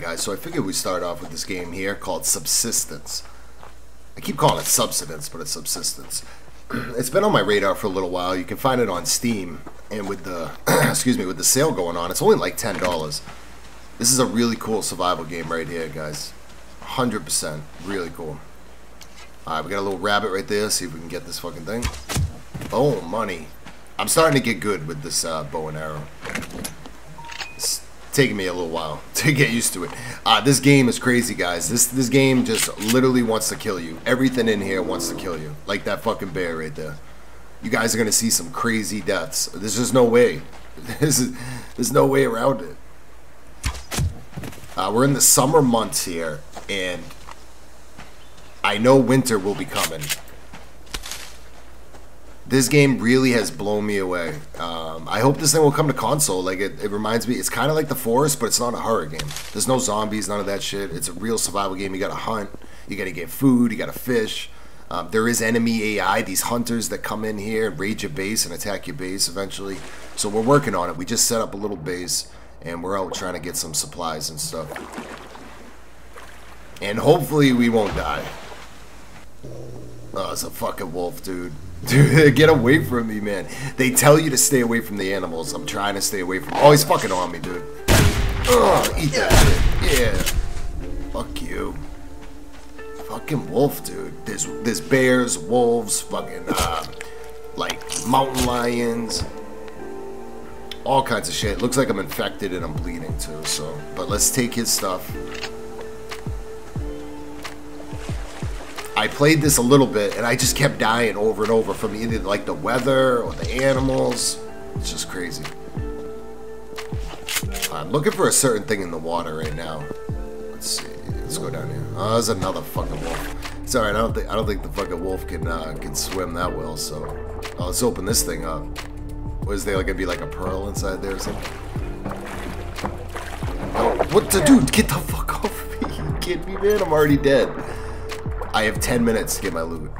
Guys, so I figured we start off with this game here called Subsistence. I keep calling it Subsistence, but it's Subsistence. it's been on my radar for a little while. You can find it on Steam, and with the excuse me, with the sale going on, it's only like ten dollars. This is a really cool survival game right here, guys. 100%. Really cool. Alright, we got a little rabbit right there. See if we can get this fucking thing. Oh, money. I'm starting to get good with this uh, bow and arrow. Taking me a little while to get used to it. Uh, this game is crazy, guys. This this game just literally wants to kill you. Everything in here wants to kill you. Like that fucking bear right there. You guys are going to see some crazy deaths. There's just no way. There's, there's no way around it. Uh, we're in the summer months here, and I know winter will be coming. This game really has blown me away. Um, I hope this thing will come to console. Like it, it reminds me, it's kind of like The Forest, but it's not a horror game. There's no zombies, none of that shit. It's a real survival game. You got to hunt, you got to get food, you got to fish. Um, there is enemy AI, these hunters that come in here and raid your base and attack your base eventually. So we're working on it. We just set up a little base and we're out trying to get some supplies and stuff. And hopefully we won't die. Oh, it's a fucking wolf, dude. Dude, get away from me, man. They tell you to stay away from the animals. I'm trying to stay away from Oh, he's fucking on me, dude. Ugh, eat that shit. Yeah. Fuck you. Fucking wolf, dude. There's, there's bears, wolves, fucking, uh, like, mountain lions all kinds of shit. Looks like I'm infected and I'm bleeding too, so. But let's take his stuff. I played this a little bit and I just kept dying over and over from either like the weather or the animals. It's just crazy. I'm looking for a certain thing in the water right now. Let's see. Let's go down here. Oh, there's another fucking wolf. Sorry, I don't think I don't think the fucking wolf can uh, can swim that well. So, oh, let's open this thing up. Was there like gonna be like a pearl inside there or something? Oh, what the dude? Get the fuck off me! You kidding me, man? I'm already dead. I have 10 minutes to get my loot.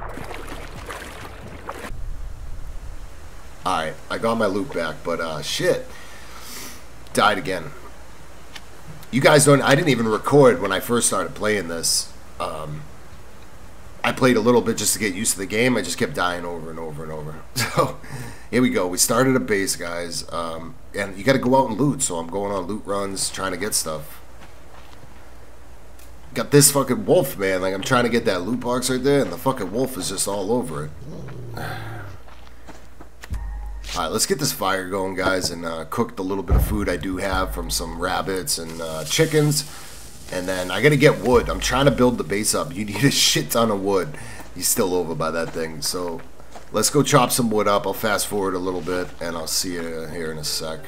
Alright, I got my loot back, but uh, shit. Died again. You guys don't, I didn't even record when I first started playing this. Um, I played a little bit just to get used to the game. I just kept dying over and over and over. So here we go. We started a base, guys. Um, and you got to go out and loot. So I'm going on loot runs, trying to get stuff. Got this fucking wolf, man. Like I'm trying to get that loot box right there, and the fucking wolf is just all over it. Alright, let's get this fire going, guys, and uh, cook the little bit of food I do have from some rabbits and uh, chickens. And then I gotta get wood. I'm trying to build the base up. You need a shit ton of wood. He's still over by that thing. So let's go chop some wood up. I'll fast forward a little bit and I'll see you here in a sec.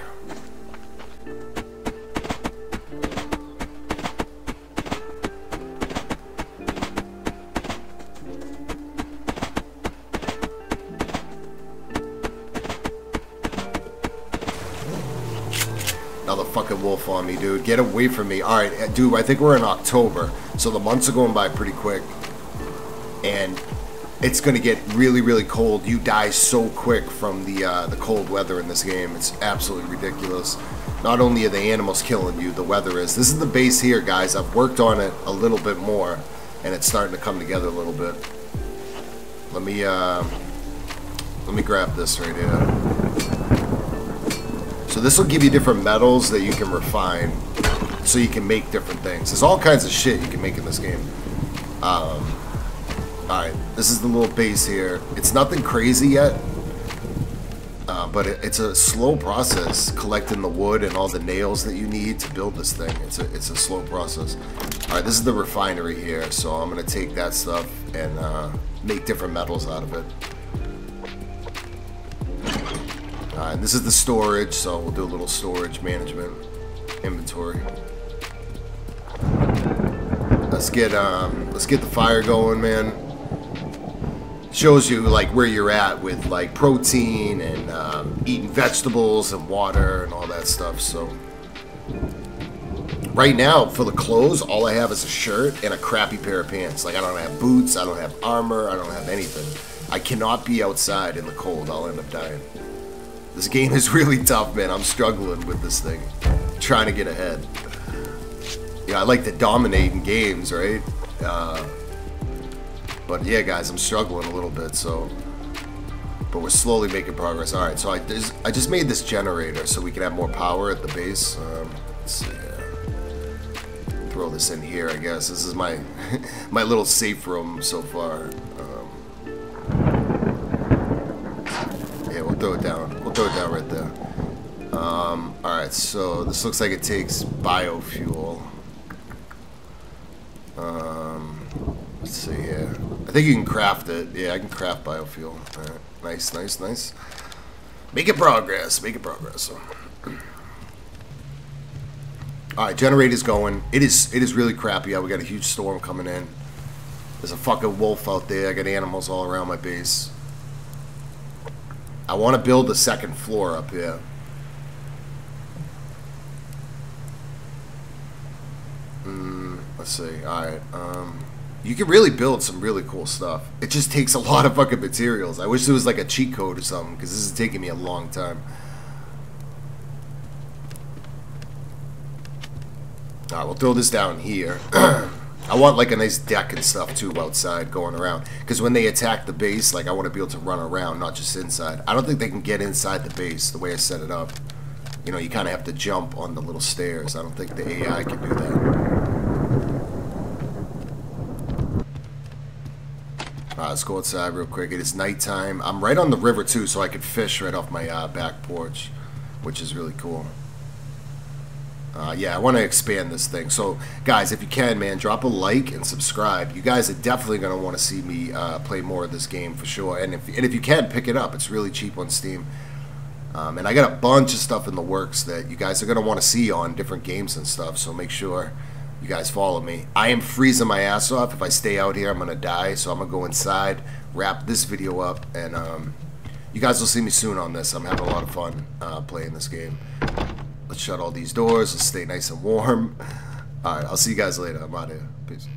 Another fucking wolf on me, dude. Get away from me. Alright, uh, dude, I think we're in October. So the months are going by pretty quick. And it's going to get really, really cold. You die so quick from the uh, the cold weather in this game. It's absolutely ridiculous. Not only are the animals killing you, the weather is. This is the base here, guys. I've worked on it a little bit more. And it's starting to come together a little bit. Let me, uh, let me grab this right here. So this will give you different metals that you can refine so you can make different things. There's all kinds of shit you can make in this game. Um, Alright, this is the little base here. It's nothing crazy yet, uh, but it, it's a slow process collecting the wood and all the nails that you need to build this thing. It's a, it's a slow process. Alright, this is the refinery here, so I'm going to take that stuff and uh, make different metals out of it. Alright, this is the storage, so we'll do a little storage management inventory. Let's get um let's get the fire going, man. Shows you like where you're at with like protein and um, eating vegetables and water and all that stuff. So right now for the clothes, all I have is a shirt and a crappy pair of pants. Like I don't have boots, I don't have armor, I don't have anything. I cannot be outside in the cold. I'll end up dying. This game is really tough, man. I'm struggling with this thing. trying to get ahead. yeah, I like to dominate in games, right? Uh, but yeah, guys, I'm struggling a little bit, so. But we're slowly making progress. All right, so I, I just made this generator so we can have more power at the base. Um, let's see. Uh, throw this in here, I guess. This is my my little safe room so far. Um, yeah, we'll throw it down. We'll throw it down right there. Um, all right, so this looks like it takes biofuel. Um, let's see here. I think you can craft it. Yeah, I can craft biofuel. Right. Nice, nice, nice. Making progress. Making progress. All right, generator's going. It is. It is really crappy. Out. We got a huge storm coming in. There's a fucking wolf out there. I got animals all around my base. I want to build a second floor up here. Mm, let's see. All right. Um, you can really build some really cool stuff. It just takes a lot of fucking materials. I wish there was like a cheat code or something because this is taking me a long time. Alright, we'll throw this down here. I want like a nice deck and stuff too outside going around. Because when they attack the base, like I want to be able to run around, not just inside. I don't think they can get inside the base the way I set it up. You know, you kind of have to jump on the little stairs. I don't think the AI can do that. Uh, let's go outside real quick. It is nighttime. I'm right on the river too, so I can fish right off my uh, back porch, which is really cool. Uh, yeah, I want to expand this thing. So, guys, if you can, man, drop a like and subscribe. You guys are definitely going to want to see me uh, play more of this game for sure. And if, and if you can, pick it up. It's really cheap on Steam. Um, and I got a bunch of stuff in the works that you guys are going to want to see on different games and stuff. So make sure you guys follow me. I am freezing my ass off. If I stay out here, I'm going to die. So I'm going to go inside, wrap this video up, and um, you guys will see me soon on this. I'm having a lot of fun uh, playing this game. Let's shut all these doors. Let's stay nice and warm. All right, I'll see you guys later. I'm out of here. Peace.